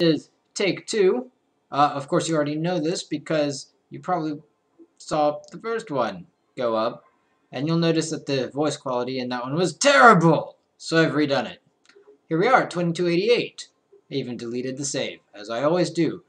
is take two. Uh, of course, you already know this because you probably saw the first one go up. And you'll notice that the voice quality in that one was terrible. So I've redone it. Here we are, 2288. I even deleted the save, as I always do.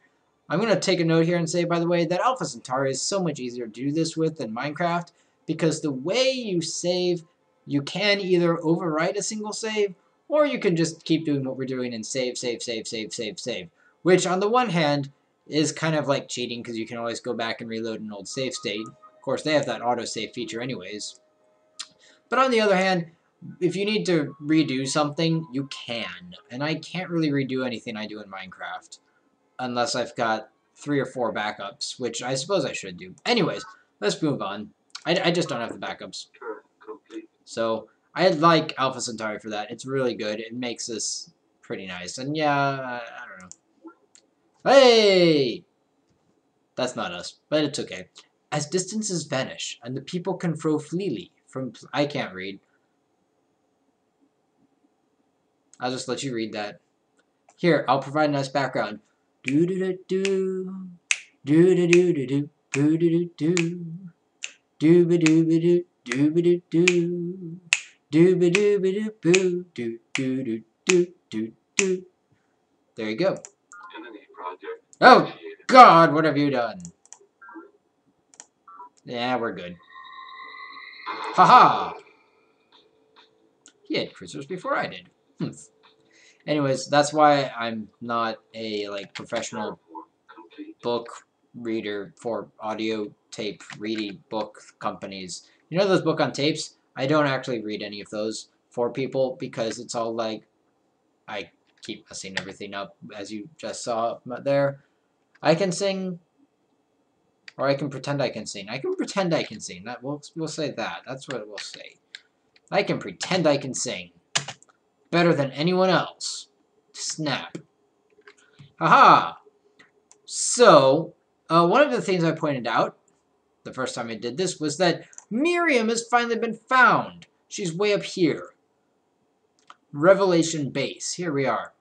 I'm going to take a note here and say, by the way, that Alpha Centauri is so much easier to do this with than Minecraft, because the way you save, you can either overwrite a single save, or you can just keep doing what we're doing and save, save, save, save, save, save. Which, on the one hand, is kind of like cheating, because you can always go back and reload an old save state. Of course, they have that autosave feature anyways. But on the other hand, if you need to redo something, you can. And I can't really redo anything I do in Minecraft unless I've got three or four backups, which I suppose I should do. Anyways, let's move on. I, I just don't have the backups. So, I like Alpha Centauri for that. It's really good. It makes this pretty nice. And yeah, I, I don't know. Hey! That's not us, but it's okay. As distances vanish, and the people can throw freely from... I can't read. I'll just let you read that. Here, I'll provide a nice background. Do do do do. Do do do do do. Do do do do. Do ba do ba do. Do ba do do. Do ba do ba do boo. Do do do do do do. There you go. Oh God, what have you done? Yeah, we're good. Haha! -ha. He had cruisers before I did. Anyways, that's why I'm not a like professional book reader for audio tape reading book companies. You know those book on tapes? I don't actually read any of those for people because it's all like I keep messing everything up as you just saw there. I can sing or I can pretend I can sing. I can pretend I can sing. That we'll we'll say that. That's what we'll say. I can pretend I can sing better than anyone else. Snap. Haha! So, uh, one of the things I pointed out the first time I did this was that Miriam has finally been found. She's way up here. Revelation Base. Here we are.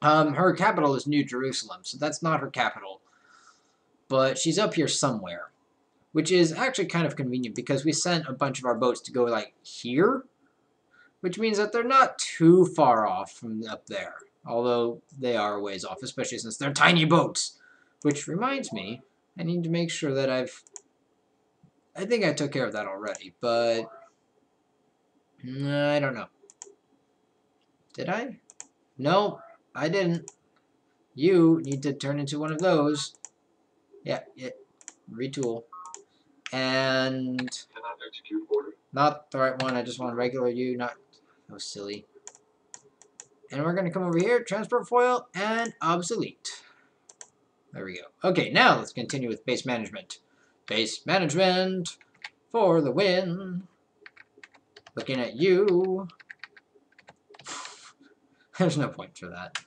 Um, her capital is New Jerusalem, so that's not her capital. But she's up here somewhere. Which is actually kind of convenient because we sent a bunch of our boats to go, like, here which means that they're not too far off from up there, although they are ways off, especially since they're tiny boats. Which reminds me, I need to make sure that I've... I think I took care of that already, but... I don't know. Did I? No, I didn't. You need to turn into one of those. Yeah, yeah. Retool. And... Not the right one, I just want regular you, not Oh, silly. And we're going to come over here, transport foil, and obsolete. There we go. Okay, now let's continue with base management. Base management for the win. Looking at you. There's no point for that.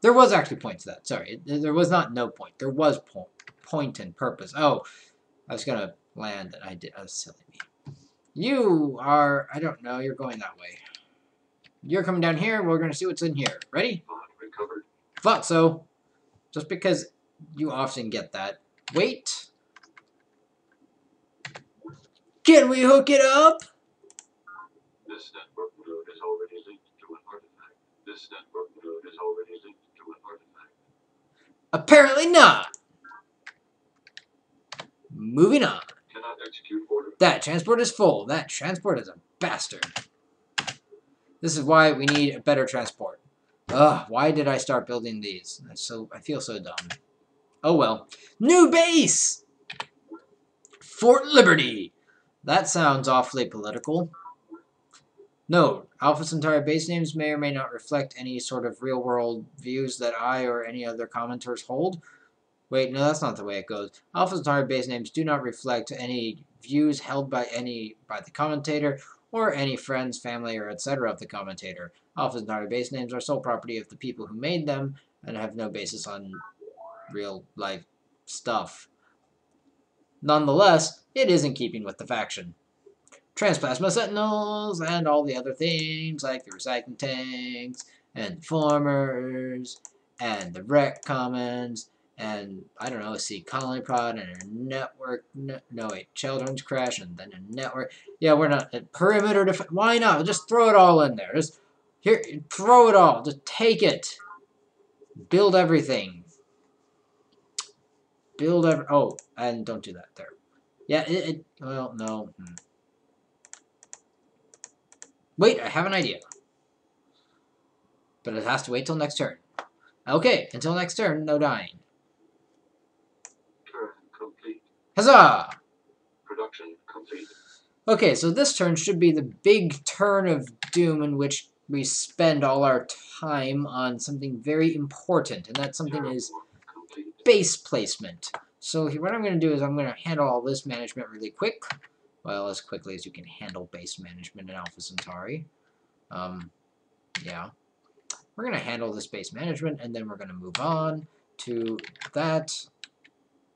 There was actually point to that. Sorry, there was not no point. There was point, point and purpose. Oh, I was gonna land and I did. Was silly me. You are, I don't know, you're going that way. You're coming down here, we're going to see what's in here. Ready? Recovered. Thought so. Just because you often get that. Wait. Can we hook it up? This network node is already linked to an artifact. This network node is already linked to an artifact. Apparently not. Moving on. Cannot execute order. That transport is full. That transport is a bastard. This is why we need a better transport. Ugh, why did I start building these? That's so I feel so dumb. Oh well. New base! Fort Liberty! That sounds awfully political. Note, Alpha Centauri base names may or may not reflect any sort of real-world views that I or any other commenters hold. Wait, no, that's not the way it goes. Alpha Centauri base names do not reflect any views held by any by the commentator or any friends, family, or etc. of the commentator. Alpha Centauri base names are sole property of the people who made them and have no basis on real life stuff. Nonetheless, it is in keeping with the faction. Transplasma Sentinels and all the other things like the recycling tanks and the formers and the rec commons, and I don't know, see colony pod and a network. No, no wait, children's creche and then a network. Yeah, we're not perimeter def. Why not? Just throw it all in there. Just here, throw it all. Just take it. Build everything. Build every. Oh, and don't do that there. Yeah, it. it well, no. Hmm. Wait, I have an idea. But it has to wait till next turn. Okay, until next turn, no dying. Turn complete. Huzzah! Production complete. Okay, so this turn should be the big turn of doom in which we spend all our time on something very important, and that something is. Base placement. So here, what I'm going to do is I'm going to handle all this management really quick. Well, as quickly as you can handle base management in Alpha Centauri. Um, yeah. We're going to handle this base management, and then we're going to move on to that.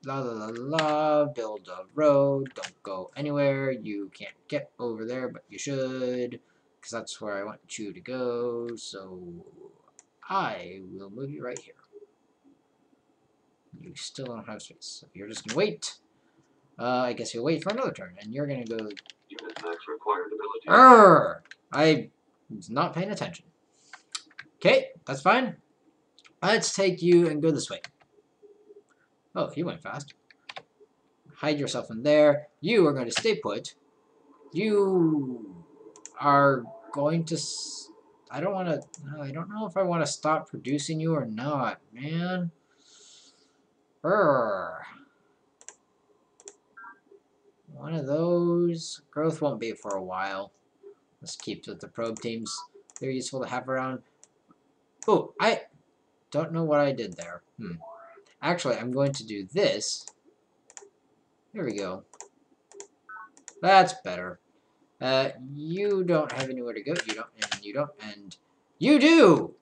La la la la, build a road, don't go anywhere, you can't get over there, but you should, because that's where I want you to go, so I will move you right here. You still don't have space, so you're just to wait. Uh, I guess you'll wait for another turn, and you're going to go, Unit max required ability. Arr! I was not paying attention. Okay, that's fine. Let's take you and go this way. Oh, he went fast. Hide yourself in there. You are going to stay put. You are going to... S I don't want to... I don't know if I want to stop producing you or not, man. One of those. Growth won't be for a while. Let's keep with the probe teams. They're useful to have around. Oh, I don't know what I did there. Hmm. Actually, I'm going to do this. There we go. That's better. Uh, you don't have anywhere to go. You don't, and you don't, and you do!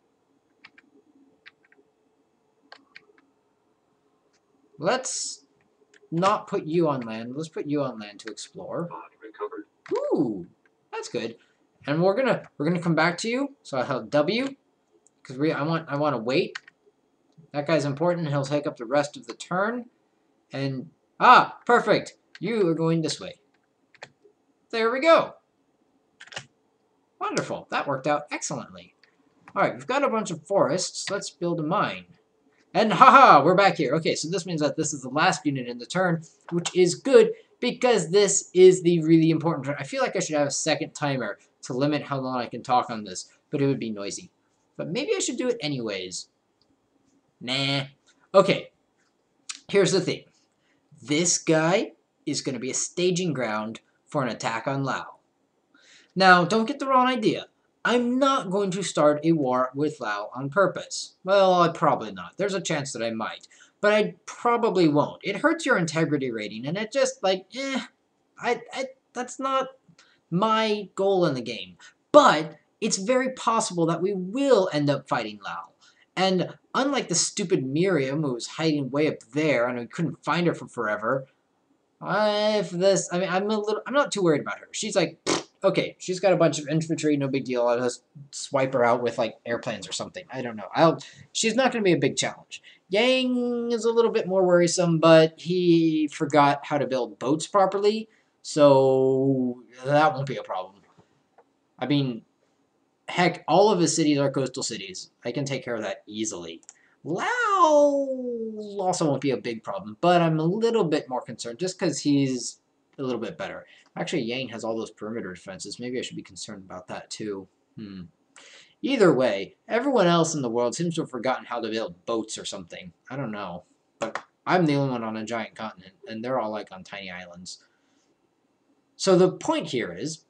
Let's not put you on land. Let's put you on land to explore. Ooh, that's good. And we're gonna we're gonna come back to you. So I held W because we I want I want to wait. That guy's important. He'll take up the rest of the turn. And ah, perfect. You are going this way. There we go. Wonderful. That worked out excellently. All right, we've got a bunch of forests. Let's build a mine. And haha, we're back here. Okay, so this means that this is the last unit in the turn, which is good because this is the really important turn. I feel like I should have a second timer to limit how long I can talk on this, but it would be noisy. But maybe I should do it anyways. Nah. Okay, here's the thing. This guy is going to be a staging ground for an attack on Lal. Now, don't get the wrong idea. I'm not going to start a war with Lal on purpose. Well, I probably not. There's a chance that I might. But I probably won't. It hurts your integrity rating, and it just, like, eh, I, I, that's not my goal in the game. But it's very possible that we will end up fighting Lal. And unlike the stupid Miriam who was hiding way up there and we couldn't find her for forever, if this, I mean, I'm a little, I'm not too worried about her. She's like, okay, she's got a bunch of infantry, no big deal. I'll just swipe her out with like airplanes or something. I don't know. I'll, she's not going to be a big challenge. Yang is a little bit more worrisome, but he forgot how to build boats properly, so that won't be a problem. I mean, heck, all of his cities are coastal cities. I can take care of that easily. Lal also won't be a big problem, but I'm a little bit more concerned just because he's a little bit better. Actually, Yang has all those perimeter defenses. Maybe I should be concerned about that too. Hmm. Either way, everyone else in the world seems to have forgotten how to build boats or something. I don't know. But I'm the only one on a giant continent, and they're all like on tiny islands. So the point here is,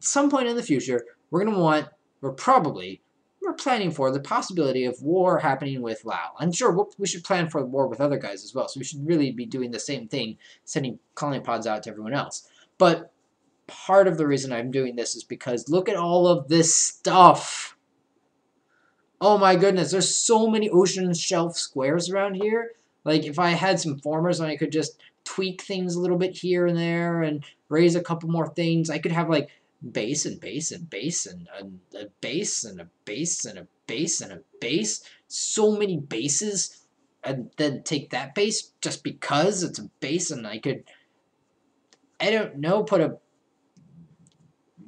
some point in the future, we're going to want, we're probably, we're planning for the possibility of war happening with Lal. And sure, we should plan for war with other guys as well, so we should really be doing the same thing, sending colony pods out to everyone else. But part of the reason I'm doing this is because look at all of this stuff. Oh my goodness, there's so many ocean shelf squares around here. Like if I had some formers and I could just tweak things a little bit here and there and raise a couple more things, I could have like base and base and base and a, a base and a base and a base and a base. So many bases and then take that base just because it's a base and I could I don't know put a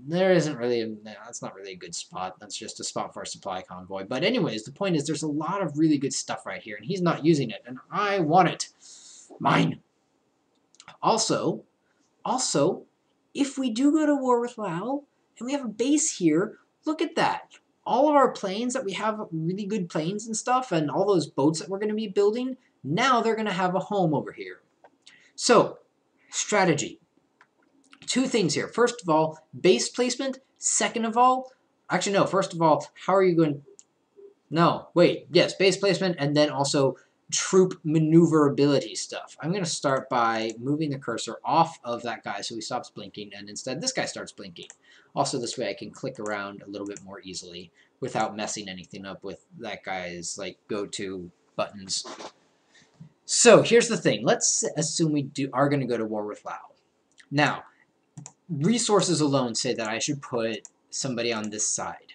there isn't really a, that's not really a good spot. That's just a spot for a supply convoy. But anyways the point is there's a lot of really good stuff right here and he's not using it and I want it. Mine. Also also if we do go to war with Lal and we have a base here look at that all of our planes that we have really good planes and stuff and all those boats that we're going to be building, now they're going to have a home over here. So, strategy. Two things here. First of all, base placement. Second of all, actually no, first of all, how are you going No, wait, yes, base placement and then also troop maneuverability stuff. I'm going to start by moving the cursor off of that guy so he stops blinking and instead this guy starts blinking. Also this way I can click around a little bit more easily without messing anything up with that guy's like go-to buttons. So here's the thing. Let's assume we do are going to go to war with Lal. Now, resources alone say that I should put somebody on this side.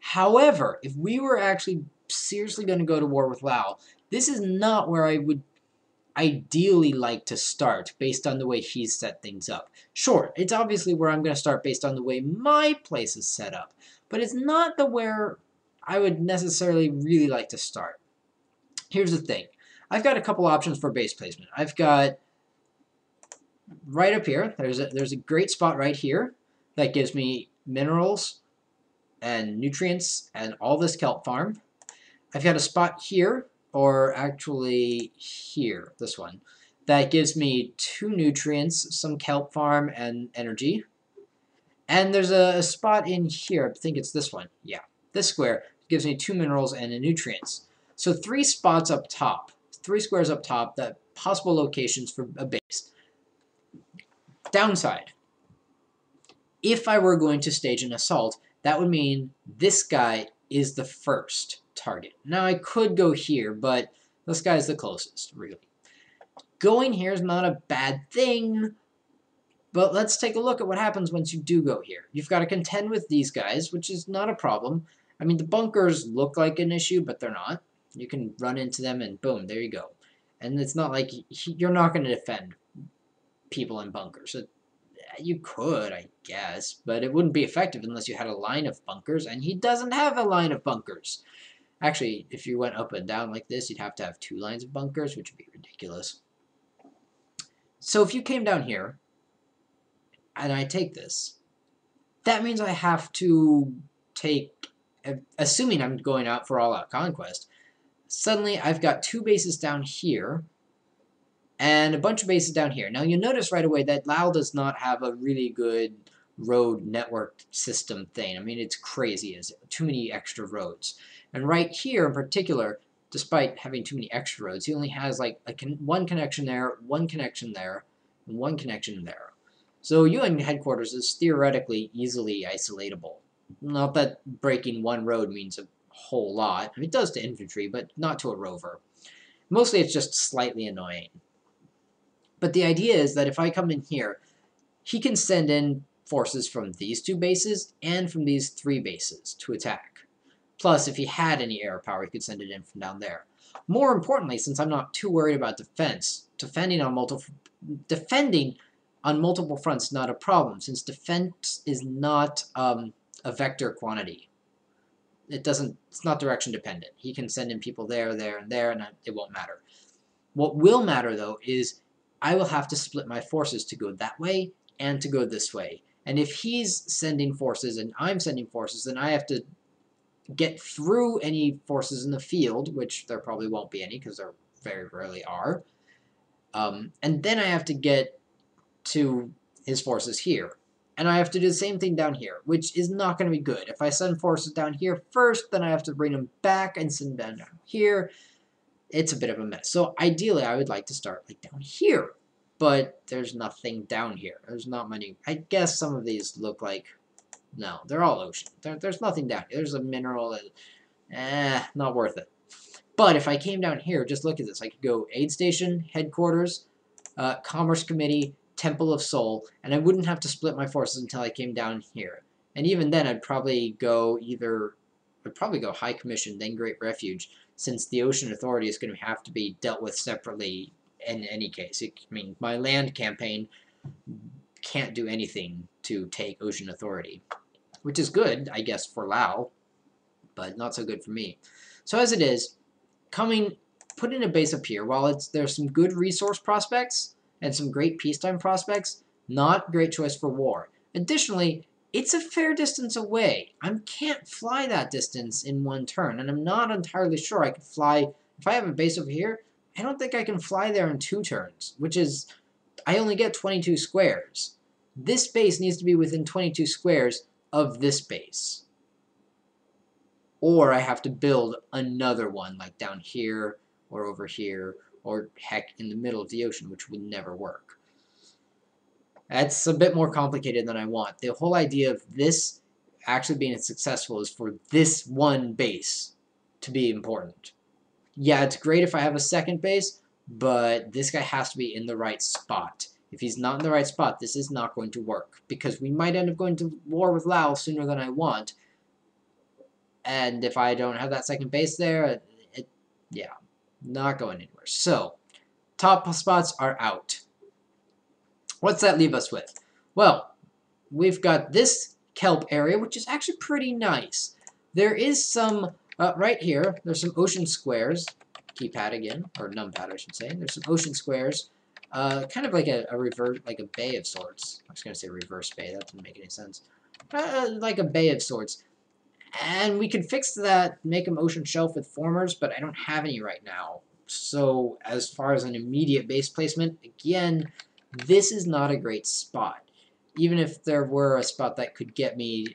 However, if we were actually seriously going to go to war with Lal, this is not where I would ideally like to start based on the way he's set things up. Sure, it's obviously where I'm going to start based on the way my place is set up, but it's not the where I would necessarily really like to start. Here's the thing. I've got a couple options for base placement. I've got right up here, there's a, there's a great spot right here that gives me minerals and nutrients and all this kelp farm. I've got a spot here or actually here, this one, that gives me two nutrients, some kelp farm, and energy. And there's a, a spot in here, I think it's this one, yeah, this square gives me two minerals and a nutrients. So three spots up top, three squares up top, that possible locations for a base. Downside. If I were going to stage an assault, that would mean this guy is the first target. Now I could go here, but this guy's the closest, really. Going here is not a bad thing, but let's take a look at what happens once you do go here. You've got to contend with these guys, which is not a problem. I mean, the bunkers look like an issue, but they're not. You can run into them and boom, there you go. And it's not like you're not going to defend people in bunkers. You could, I guess, but it wouldn't be effective unless you had a line of bunkers, and he doesn't have a line of bunkers. Actually, if you went up and down like this, you'd have to have two lines of bunkers, which would be ridiculous. So if you came down here, and I take this, that means I have to take, assuming I'm going out for all-out conquest, suddenly I've got two bases down here, and a bunch of bases down here. Now you'll notice right away that Lal does not have a really good road network system thing. I mean, it's crazy. It's too many extra roads. And right here in particular, despite having too many extra roads, he only has like con one connection there, one connection there, and one connection there. So UN headquarters is theoretically easily isolatable. Not that breaking one road means a whole lot. I mean, it does to infantry, but not to a rover. Mostly it's just slightly annoying. But the idea is that if I come in here, he can send in forces from these two bases and from these three bases to attack. Plus, if he had any air power, he could send it in from down there. More importantly, since I'm not too worried about defense, defending on multiple defending on multiple fronts is not a problem, since defense is not um, a vector quantity. It doesn't. It's not direction dependent. He can send in people there, there, and there, and it won't matter. What will matter though is I will have to split my forces to go that way and to go this way. And if he's sending forces and I'm sending forces, then I have to get through any forces in the field, which there probably won't be any because there very rarely are. Um, and then I have to get to his forces here. And I have to do the same thing down here, which is not going to be good. If I send forces down here first, then I have to bring them back and send them down here. It's a bit of a mess. So ideally, I would like to start like down here. But there's nothing down here. There's not many. I guess some of these look like no, they're all ocean. There, there's nothing down here. There's a mineral that, eh, not worth it. But if I came down here, just look at this. I could go aid station, headquarters, uh, commerce committee, Temple of Sol, and I wouldn't have to split my forces until I came down here. And even then, I'd probably go either, I'd probably go High Commission, then Great Refuge, since the Ocean Authority is going to have to be dealt with separately in any case. It, I mean, my land campaign can't do anything to take Ocean Authority, which is good, I guess, for Lal, but not so good for me. So as it is, coming, putting a base up here, while it's there's some good resource prospects and some great peacetime prospects, not great choice for war. Additionally, it's a fair distance away. I can't fly that distance in one turn, and I'm not entirely sure I could fly, if I have a base over here, I don't think I can fly there in two turns, which is, I only get 22 squares. This base needs to be within 22 squares of this base. Or I have to build another one, like down here, or over here, or heck, in the middle of the ocean, which would never work. That's a bit more complicated than I want. The whole idea of this actually being successful is for this one base to be important yeah, it's great if I have a second base, but this guy has to be in the right spot. If he's not in the right spot, this is not going to work, because we might end up going to war with Lal sooner than I want, and if I don't have that second base there, it, yeah, not going anywhere. So, top spots are out. What's that leave us with? Well, we've got this kelp area, which is actually pretty nice. There is some uh, right here, there's some ocean squares. Keypad again, or numpad I should say. There's some ocean squares. Uh, kind of like a, a reverse, like a bay of sorts. I was going to say reverse bay, that doesn't make any sense. Uh, like a bay of sorts. And we can fix that, make them ocean shelf with formers, but I don't have any right now. So as far as an immediate base placement, again, this is not a great spot. Even if there were a spot that could get me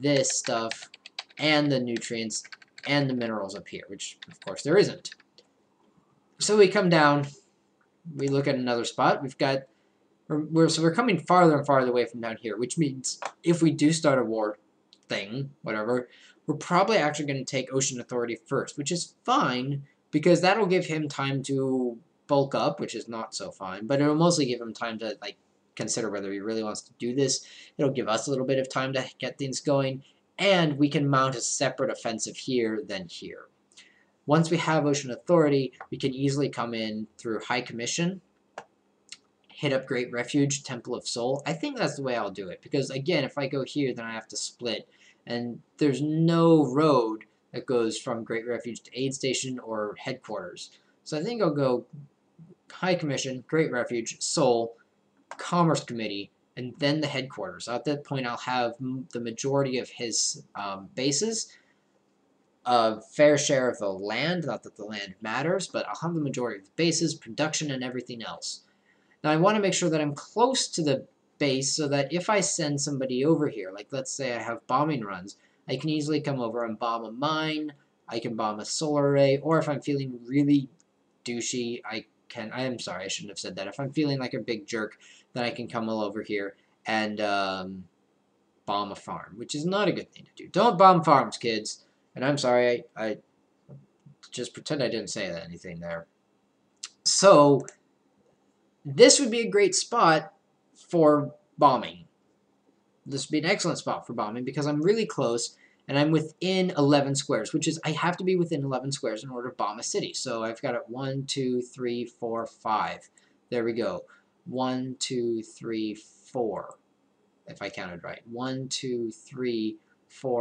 this stuff and the nutrients, and the minerals up here, which of course there isn't. So we come down, we look at another spot, we've got, we're, so we're coming farther and farther away from down here, which means if we do start a war thing, whatever, we're probably actually going to take Ocean Authority first, which is fine, because that'll give him time to bulk up, which is not so fine, but it'll mostly give him time to, like, consider whether he really wants to do this. It'll give us a little bit of time to get things going, and we can mount a separate offensive here than here. Once we have Ocean Authority, we can easily come in through High Commission, hit up Great Refuge, Temple of Sol. I think that's the way I'll do it, because again, if I go here, then I have to split, and there's no road that goes from Great Refuge to Aid Station or Headquarters. So I think I'll go High Commission, Great Refuge, Sol, Commerce Committee, and then the headquarters. At that point, I'll have the majority of his um, bases, a fair share of the land, not that the land matters, but I'll have the majority of the bases, production, and everything else. Now, I want to make sure that I'm close to the base so that if I send somebody over here, like let's say I have bombing runs, I can easily come over and bomb a mine, I can bomb a solar array, or if I'm feeling really douchey, I can, I am sorry, I shouldn't have said that. If I'm feeling like a big jerk, then I can come all over here and um, bomb a farm, which is not a good thing to do. Don't bomb farms, kids. And I'm sorry, I, I just pretend I didn't say anything there. So, this would be a great spot for bombing. This would be an excellent spot for bombing because I'm really close and I'm within 11 squares, which is I have to be within 11 squares in order to bomb a city. So I've got it 1, 2, 3, 4, 5. There we go. 1, 2, 3, 4, if I counted right. 1, 2, 3, 4,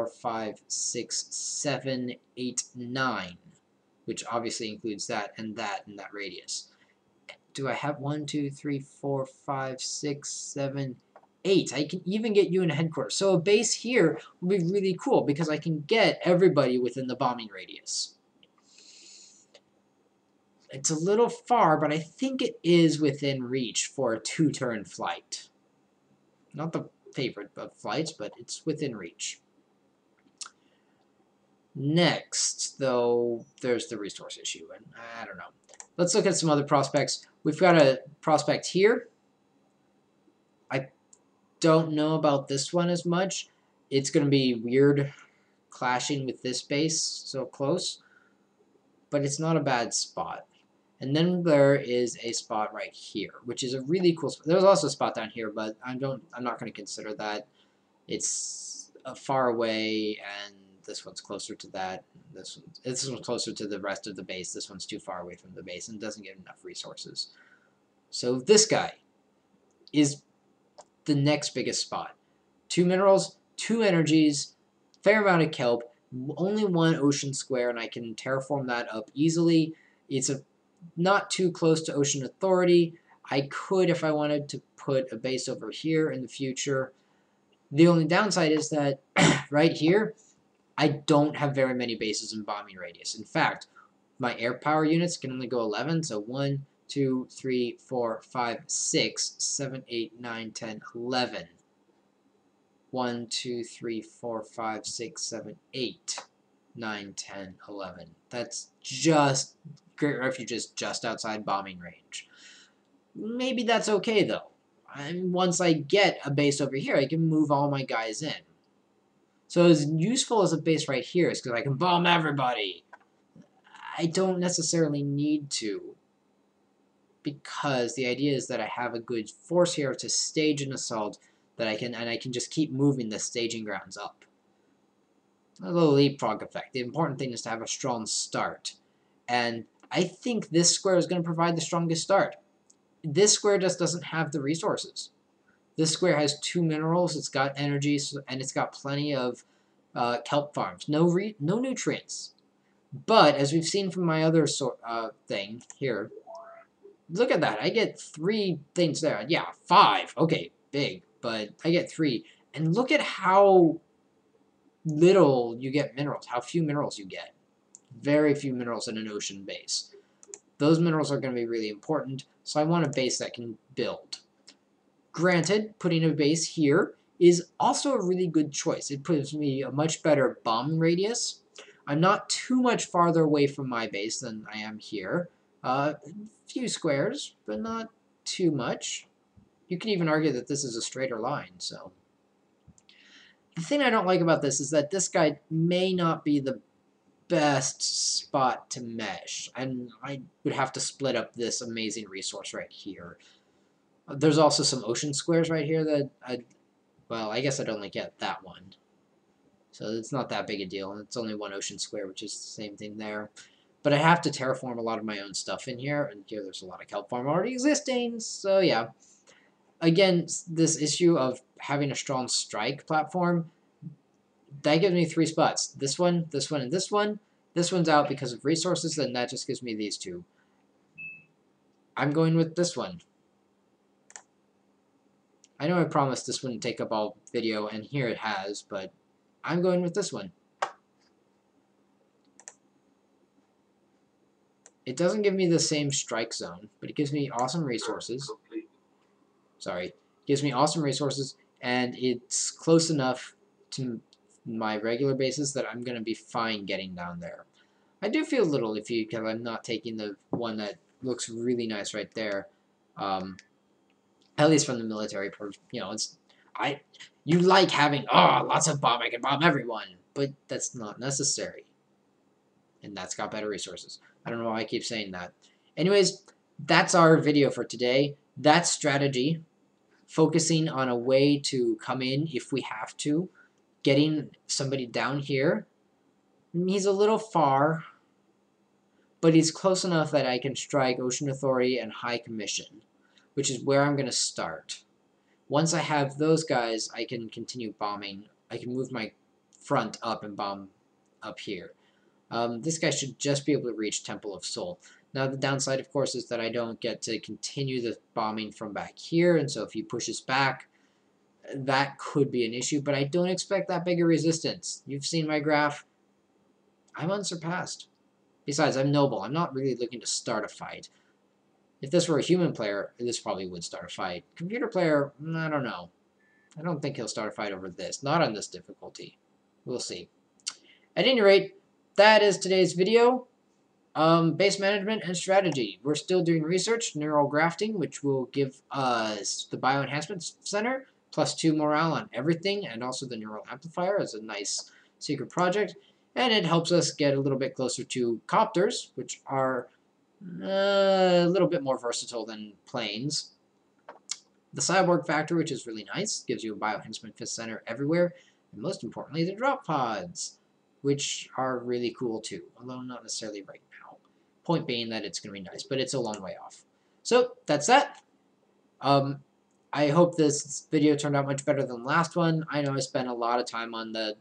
5, 6, 7, 8, 9, which obviously includes that and that and that radius. Do I have 1, 2, 3, 4, 5, 6, 7, 8. I can even get you in a headquarters. So a base here would be really cool because I can get everybody within the bombing radius. It's a little far, but I think it is within reach for a two-turn flight. Not the favorite of flights, but it's within reach. Next, though, there's the resource issue, and I don't know. Let's look at some other prospects. We've got a prospect here I don't know about this one as much. It's going to be weird clashing with this base so close, but it's not a bad spot. And then there is a spot right here, which is a really cool spot. There's also a spot down here, but I don't. I'm not going to consider that. It's uh, far away, and this one's closer to that. This one, this one's closer to the rest of the base. This one's too far away from the base and doesn't get enough resources. So this guy is the next biggest spot. Two minerals, two energies, fair amount of kelp, only one ocean square, and I can terraform that up easily. It's a not too close to Ocean Authority. I could, if I wanted, to put a base over here in the future. The only downside is that right here, I don't have very many bases in bombing radius. In fact, my air power units can only go 11, so 1, 2, 3, 4, 5, 6, 7, 8, 9, 10, 11. 1, 2, 3, 4, 5, 6, 7, 8, 9, 10, 11. That's just Great Refuge just outside bombing range. Maybe that's okay, though. Once I get a base over here, I can move all my guys in. So as useful as a base right here is because I can bomb everybody. I don't necessarily need to because the idea is that I have a good force here to stage an assault that I can and I can just keep moving the staging grounds up. A little leapfrog effect. The important thing is to have a strong start. And I think this square is going to provide the strongest start. This square just doesn't have the resources. This square has two minerals, it's got energy, and it's got plenty of uh, kelp farms. No re no nutrients. But, as we've seen from my other sort uh, thing here, look at that. I get three things there. Yeah, five. Okay, big, but I get three. And look at how little you get minerals, how few minerals you get very few minerals in an ocean base. Those minerals are going to be really important, so I want a base that can build. Granted, putting a base here is also a really good choice. It gives me a much better bomb radius. I'm not too much farther away from my base than I am here. Uh, a few squares, but not too much. You can even argue that this is a straighter line, so... The thing I don't like about this is that this guy may not be the best spot to mesh. And I would have to split up this amazing resource right here. There's also some ocean squares right here that I, well, I guess I'd only get that one. So it's not that big a deal. It's only one ocean square, which is the same thing there. But I have to terraform a lot of my own stuff in here, and here there's a lot of kelp farm already existing, so yeah. Again, this issue of having a strong strike platform that gives me three spots. This one, this one, and this one. This one's out because of resources, and that just gives me these two. I'm going with this one. I know I promised this wouldn't take up all video, and here it has, but I'm going with this one. It doesn't give me the same strike zone, but it gives me awesome resources. Sorry. It gives me awesome resources, and it's close enough to my regular bases that I'm going to be fine getting down there. I do feel a little iffy because I'm not taking the one that looks really nice right there. Um, at least from the military, you know, it's I. You like having oh lots of bomb, I can bomb everyone, but that's not necessary. And that's got better resources. I don't know why I keep saying that. Anyways, that's our video for today. That's strategy, focusing on a way to come in if we have to getting somebody down here. He's a little far, but he's close enough that I can strike Ocean Authority and High Commission, which is where I'm going to start. Once I have those guys, I can continue bombing. I can move my front up and bomb up here. Um, this guy should just be able to reach Temple of Sol. Now the downside, of course, is that I don't get to continue the bombing from back here, and so if he pushes back, that could be an issue, but I don't expect that big a resistance. You've seen my graph. I'm unsurpassed. Besides, I'm noble. I'm not really looking to start a fight. If this were a human player, this probably would start a fight. Computer player, mm, I don't know. I don't think he'll start a fight over this. Not on this difficulty. We'll see. At any rate, that is today's video. Um, base management and strategy. We're still doing research, neural grafting, which will give us the Bioenhancement Center, plus 2 morale on everything, and also the neural amplifier as a nice secret project. And it helps us get a little bit closer to copters, which are A little bit more versatile than planes. The Cyborg Factor, which is really nice, gives you a Bioenhancement Center everywhere. And most importantly, the drop pods, which are really cool too, although not necessarily right now. Point being that it's going to be nice, but it's a long way off. So, that's that. Um, I hope this video turned out much better than the last one. I know I spent a lot of time on the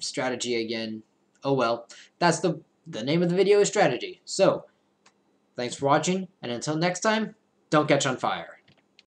strategy again. Oh well. That's the, the name of the video is strategy. So, thanks for watching, and until next time, don't catch on fire.